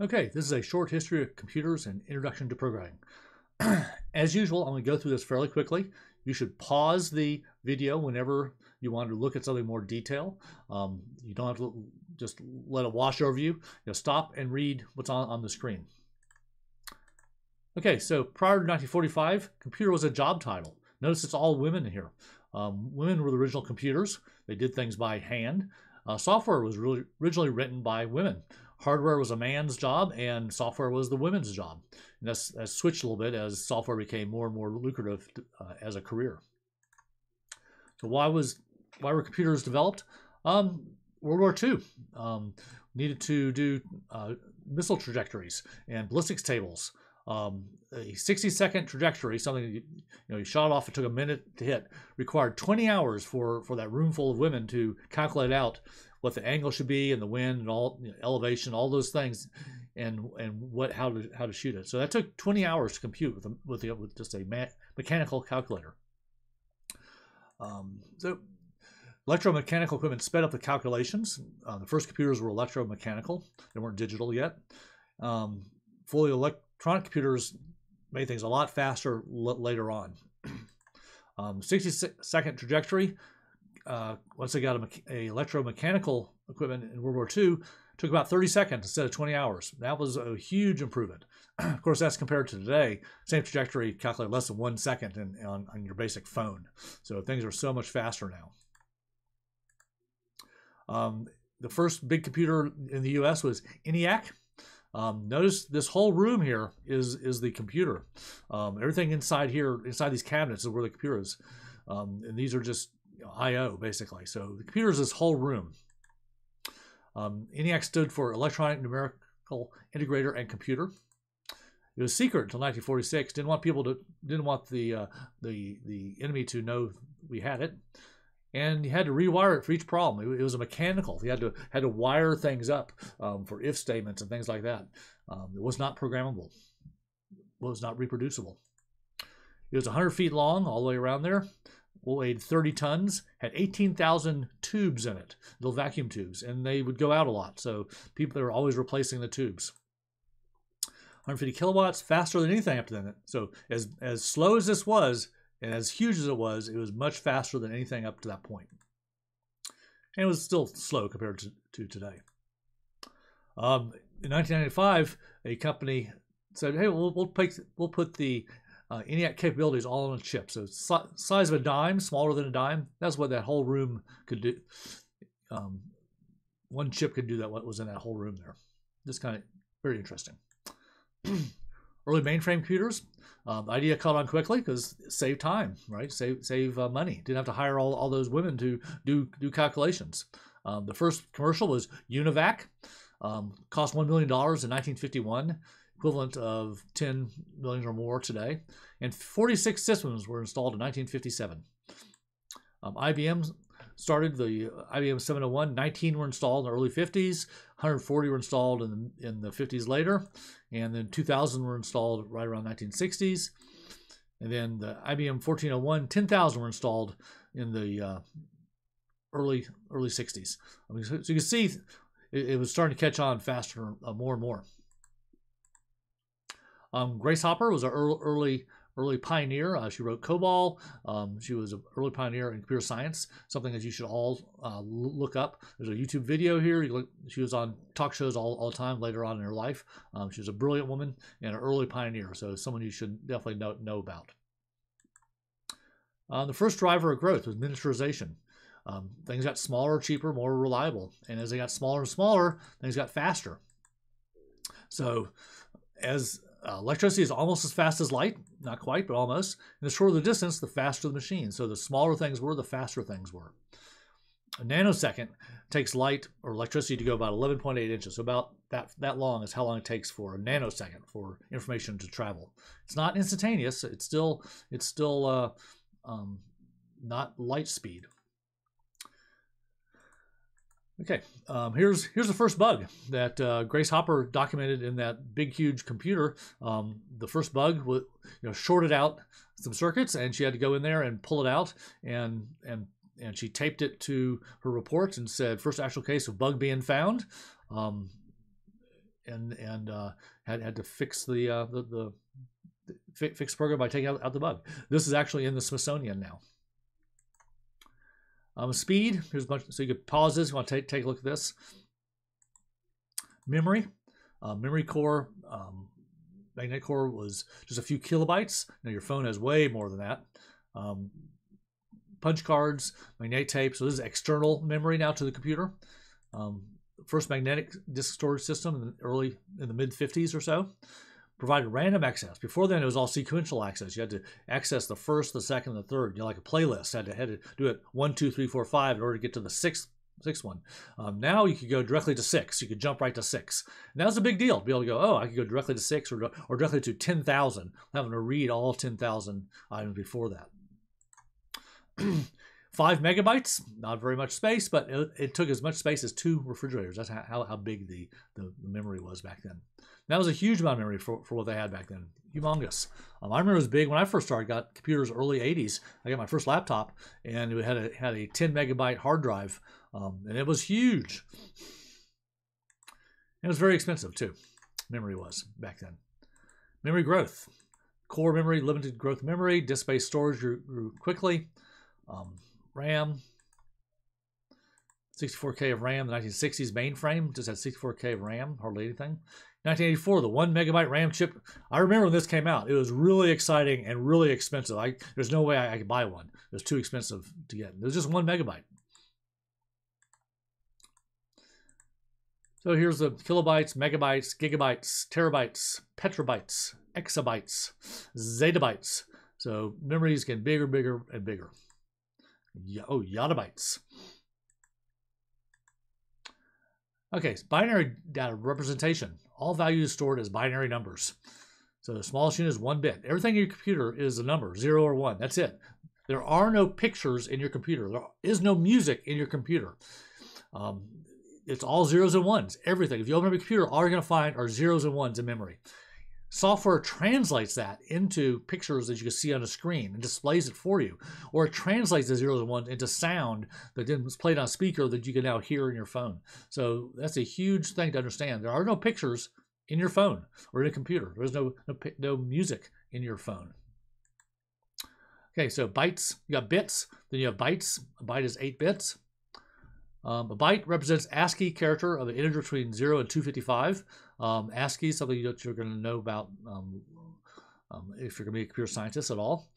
Okay, this is a short history of computers and introduction to programming. As usual, I'm going to go through this fairly quickly. You should pause the video whenever you want to look at something more detail. Um, you don't have to just let it wash over you. you know, stop and read what's on, on the screen. Okay, so prior to 1945, computer was a job title. Notice it's all women here. Um, women were the original computers. They did things by hand. Uh, software was really originally written by women. Hardware was a man's job, and software was the women's job. And that's, that's switched a little bit as software became more and more lucrative uh, as a career. So why was why were computers developed? Um, World War II um, needed to do uh, missile trajectories and ballistics tables. Um, a 60 second trajectory, something you, you, know you shot off, it took a minute to hit, required 20 hours for for that room full of women to calculate out what the angle should be and the wind and all you know, elevation, all those things, and and what how to how to shoot it. So that took 20 hours to compute with a, with, with just a mechanical calculator. Um, so electromechanical equipment sped up the calculations. Uh, the first computers were electromechanical; they weren't digital yet. Um, fully electronic computers made things a lot faster later on. um, 60 second trajectory, uh, once they got a, a, electromechanical equipment in World War II, took about 30 seconds instead of 20 hours. That was a huge improvement. of course, that's compared to today. Same trajectory calculated less than one second in, on, on your basic phone. So things are so much faster now. Um, the first big computer in the U.S. was ENIAC. Um, notice this whole room here is is the computer. Um, everything inside here, inside these cabinets, is where the computer is, um, and these are just I/O basically. So the computer is this whole room. Um, ENIAC stood for Electronic Numerical Integrator and Computer. It was secret until 1946. Didn't want people to didn't want the uh, the the enemy to know we had it and you had to rewire it for each problem. It, was a mechanical. You had to had to wire things up um, for if statements and things like that. Um, it was not programmable. It was not reproducible. It was 100 feet long all the way around there. Weighed 30 tons. Had 18,000 tubes in it, little vacuum tubes, and they would go out a lot. So people they were always replacing the tubes. 150 kilowatts, faster than anything up to then. So as as slow as this was, and as huge as it was, it was much faster than anything up to that point. And it was still slow compared to, to today. Um, in 1995, a company said, "Hey, we'll we'll, we'll put the uh, ENIAC capabilities all on a chip. So si- size of a dime, smaller than a dime. That's what that whole room could do. Um, one chip could do that. What was in that whole room there? Just kind of very interesting. Early mainframe computers. Um, idea caught on quickly because save time, right? Save save uh, money. Didn't have to hire all, all those women to do do calculations. Um, the first commercial was Univac. Um, cost one million dollars in 1951, equivalent of 10 million or more today. And 46 systems were installed in 1957. Um, IBM started the IBM 701. 19 were installed in the early 50s. 140 were installed in the, in the 50s later, and then 2,000 were installed right around 1960s. And then the IBM 1401, 10,000 were installed in the uh, early early 60s. I mean, so, so you can see it, it, was starting to catch on faster, uh, more and more. Um, Grace Hopper was an early, early pioneer. Uh, she wrote COBOL. Um, she was an early pioneer in computer science, something that you should all uh, look up. There's a YouTube video here. Look, she was on talk shows all, all the time later on in her life. Um, she was a brilliant woman and an early pioneer, so someone you should definitely know, know about. Uh, the first driver of growth was miniaturization. Um, things got smaller, cheaper, more reliable. And as they got smaller and smaller, things got faster. So as uh, electricity is almost as fast as light, not quite, but almost. And the shorter the distance, the faster the machine. So the smaller things were, the faster things were. A nanosecond takes light or electricity to go about 11.8 inches. So about that that long is how long it takes for a nanosecond for information to travel. It's not instantaneous. It's still it's still uh, um, not light speed. Okay, um, here's here's the first bug that uh, Grace Hopper documented in that big huge computer. Um, the first bug was you know shorted out some circuits, and she had to go in there and pull it out, and and and she taped it to her reports and said first actual case of bug being found. Um, and and uh, had had to fix the uh, the, the, the fix program by taking out, out, the bug. This is actually in the Smithsonian now. Um, speed. Here's a bunch. So you could pause this. You want to take take a look at this. Memory. Uh, memory core. Um, magnetic core was just a few kilobytes. Now your phone has way more than that. Um, punch cards, magnetic tape. So this is external memory now to the computer. Um, first magnetic disk storage system in the early in the mid 50s or so provided random access. Before then, it was all sequential access. You had to access the first, the second, the third. You know, like a playlist. had to had to do it one, two, three, four, five in order to get to the sixth sixth one. Um, now you could go directly to six. You could jump right to six. And that was a big deal to be able to go, oh, I could go directly to six or, or directly to 10,000, having to read all 10,000 items before that. Five megabytes, not very much space, but it, it, took as much space as two refrigerators. That's how, how big the, the, the memory was back then. That was a huge amount of memory for, for what they had back then. Humongous. Um, I remember it was big when I first started. Got computers early '80s. I got my first laptop, and it had a had a 10 megabyte hard drive, um, and it was huge. It was very expensive too. Memory was back then. Memory growth, core memory, limited growth memory, disk-based storage grew, grew quickly. Um, RAM, 64K of RAM. The 1960s mainframe just had 64K of RAM, hardly anything. 1984, the one megabyte RAM chip. I remember when this came out. It was really exciting and really expensive. I, there's no way I, I could buy one. It was too expensive to get. It was just one megabyte. So here's the kilobytes, megabytes, gigabytes, terabytes, petabytes, exabytes, zettabytes. So memories get bigger, bigger, and bigger oh, yottabytes. Okay, so binary data representation. All values stored as binary numbers. So the smallest unit is one bit. Everything in your computer is a number, zero or one. That's it. There are no pictures in your computer. There is no music in your computer. Um, it's all zeros and ones. Everything. If you open up your computer, all you're going to find are zeros and ones in memory. Software translates that into pictures that you can see on a screen and displays it for you. Or it translates the zeros and ones into sound that then was played on a speaker that you can now hear in your phone. So that's a huge thing to understand. There are no pictures in your phone or in a computer. There's no, no, no music in your phone. Okay, so bytes, you got bits, then you have bytes. A byte is eight bits. Um, a byte represents ASCII character of an integer between 0 and 255. Um, ASCII is something that you're going to know about um, um, if you're going to be a computer scientist at all.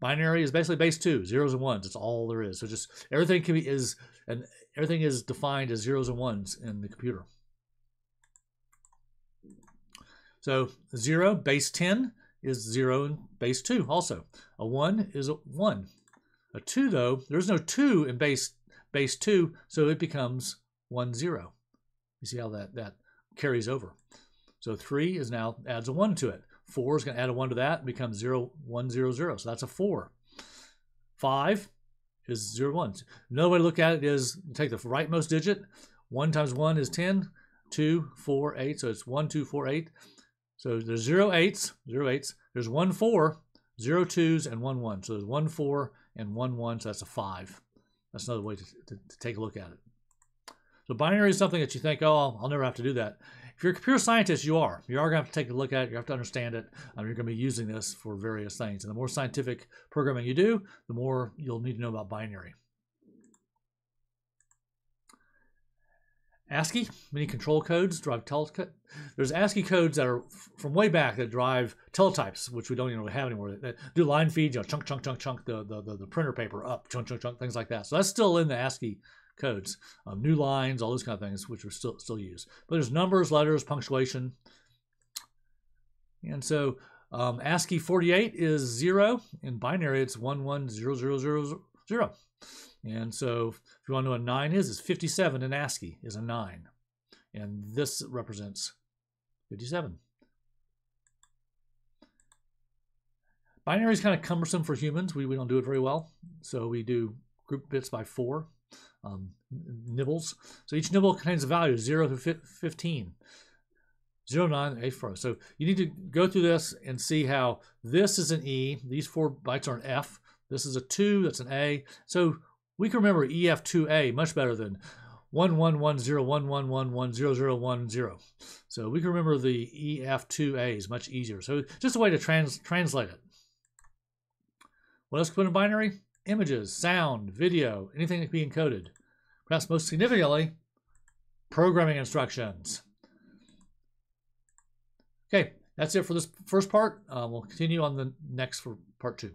Binary is basically base two, zeros and ones. It's all there is. So just everything can be is and everything is defined as zeros and ones in the computer. So zero base 10 is zero and base two also. A one is a one. A two though, there's no two in base base 2, so it becomes 1, 0. You see how that, that carries over. So 3 is now adds a 1 to it. 4 is going to add a 1 to that becomes 0, 1, 0, 0. So that's a 4. 5 is 0, 1. Another way to look at it is take the rightmost digit. 1 times 1 is 10. 2, 4, 8. So it's 1, 2, 4, 8. So there's 0, 8s, 0, 8s. There's 1, 4, 0, 2s, and 1, 1. So there's 1, 4, and 1, 1. So that's a 5. That's another way to, to, to, take a look at it. So binary is something that you think, oh, I'll, never have to do that. If you're a computer scientist, you are. You are going to have to take a look at it. You have to understand it. Um, you're going to be using this for various things. And the more scientific programming you do, the more you'll need to know about binary. ASCII, many control codes drive teletype. There's ASCII codes that are from way back that drive teletypes, which we don't even have anymore. That do line feeds, you know, chunk, chunk, chunk, chunk, the, the, the, the, printer paper up, chunk, chunk, chunk, things like that. So that's still in the ASCII codes. Um, new lines, all those kind of things, which are still still used. But there's numbers, letters, punctuation. And so um, ASCII 48 is zero. In binary, it's 110000. And so if you want to know what 9 is, it's 57 in ASCII is a 9. And this represents 57. Binary is kind of cumbersome for humans. We, we don't do it very well. So we do group bits by 4 um, nibbles. So each nibble contains a value 0 to 15. 0, 9, 8, 4. So you need to go through this and see how this is an E. These four bytes are an F. This is a 2. That's an A. So we can remember EF2A much better than 111011110010. So we can remember the EF2A is much easier. So just a way to trans translate it. What else can put in binary? Images, sound, video, anything that can be encoded. Perhaps most significantly, programming instructions. Okay, that's it for this first part. Uh, we'll continue on the next for part two.